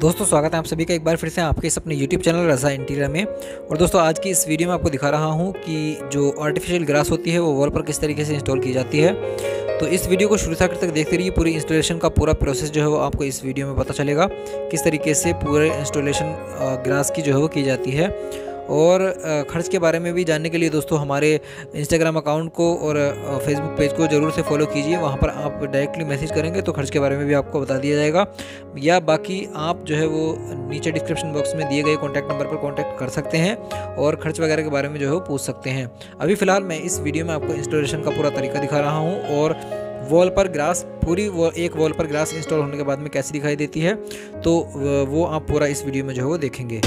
दोस्तों, स्वागत है आप सभी का एक बार फिर से आपके इस अपने YouTube चैनल रज़ा इंटीरियर में। और दोस्तों, आज की इस वीडियो में आपको दिखा रहा हूँ कि जो आर्टिफिशियल ग्रास होती है, वो वॉल पर किस तरीके से इंस्टॉल की जाती है। तो इस वीडियो को शुरू से तक देखते रहिए, पूरी इंस्टॉलेशन का पूरा प्रोसेस जो है वो आपको इस वीडियो में पता चलेगा, किस तरीके से पूरे इंस्टॉलेशन ग्रास की जो है वो की जाती है। और ख़र्च के बारे में भी जानने के लिए दोस्तों हमारे इंस्टाग्राम अकाउंट को और फेसबुक पेज को ज़रूर से फॉलो कीजिए। वहाँ पर आप डायरेक्टली मैसेज करेंगे तो खर्च के बारे में भी आपको बता दिया जाएगा। या बाकी आप जो है वो नीचे डिस्क्रिप्शन बॉक्स में दिए गए कॉन्टैक्ट नंबर पर कॉन्टैक्ट कर सकते हैं और खर्च वगैरह के बारे में जो है वो पूछ सकते हैं। अभी फ़िलहाल मैं इस वीडियो में आपको इंस्टॉलेशन का पूरा तरीका दिखा रहा हूँ और वॉल पर ग्रास पूरी वो एक वॉल पर ग्रास इंस्टॉल होने के बाद में कैसी दिखाई देती है तो वो आप पूरा इस वीडियो में जो है वो देखेंगे।